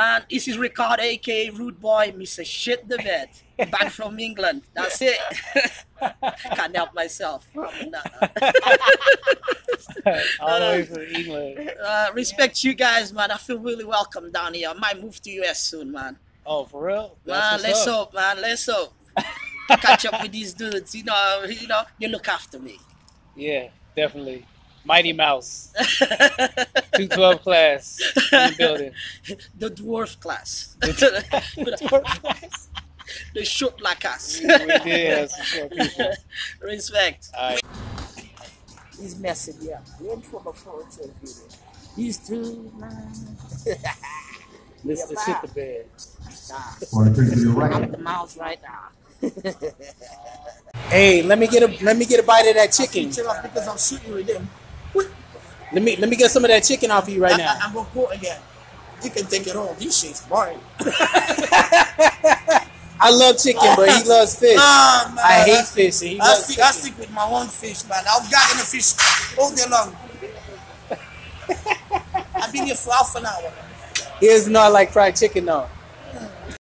man. This is Ricardo, aka Rude Boy, Mr. Shit the Bed. Back from England. That's it. Can't help myself. Always from England. Uh, respect you guys, man. I feel really welcome down here. I might move to US soon, man. Oh, for real? Man, let's up. hope, man. Let's hope. Catch up with these dudes. You know, you know, you look after me. Yeah, definitely. Mighty Mouse. 212 class in the building. the dwarf class. The dwarf class. the short like us. We did have some short people. Respect. All right. He's messing me up. Waiting for my phone to video. These two, man. Mr. Shit the Bed. Want to take to your I'm right. at the mouse right now. Hey, let me get a let me get a bite of that chicken. Chill off because I'm shooting with them. Let me let me get some of that chicken off of you right I, now. I, am gonna go again. You can take it home. These shit's boring. I love chicken, but he loves fish. Ah, man. I hate fish, and he I loves stick, I stick with my own fish, man. I'm gagging the fish all day long. I've been here for half an hour. He does not like fried chicken though.